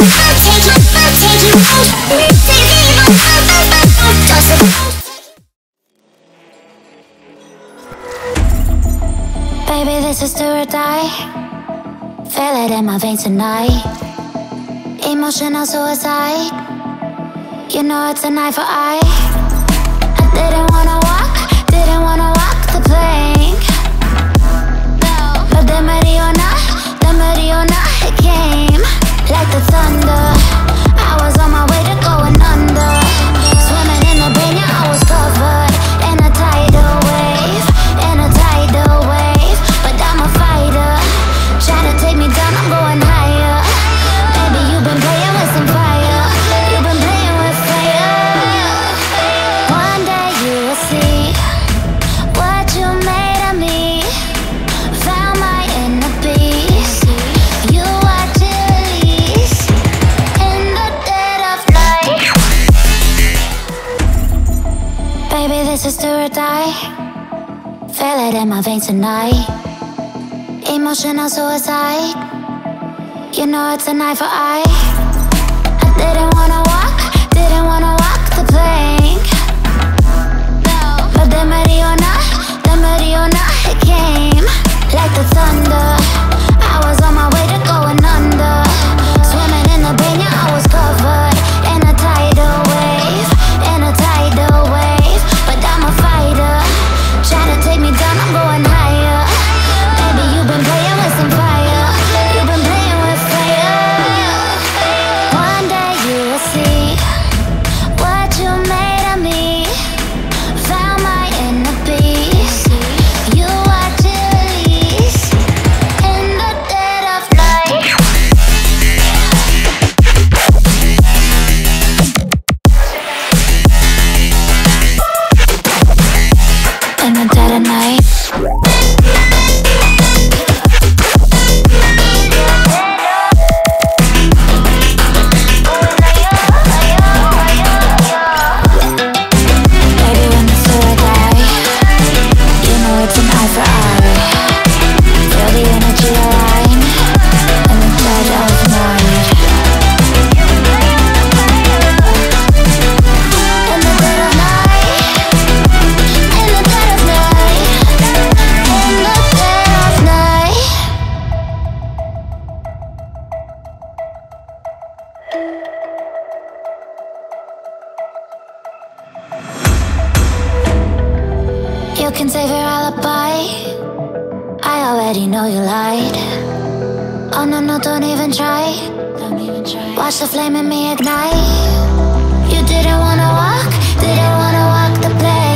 Baby, this is do or die. Feel it in my veins tonight. Emotional suicide. You know it's a eye for eye I didn't wanna Sister or die. Feel it in my veins tonight. Emotional suicide. You know it's a knife for I didn't You can save your alibi. I already know you lied. Oh no, no, don't even try. Watch the flame in me ignite. You didn't wanna walk Didn't wanna walk the play.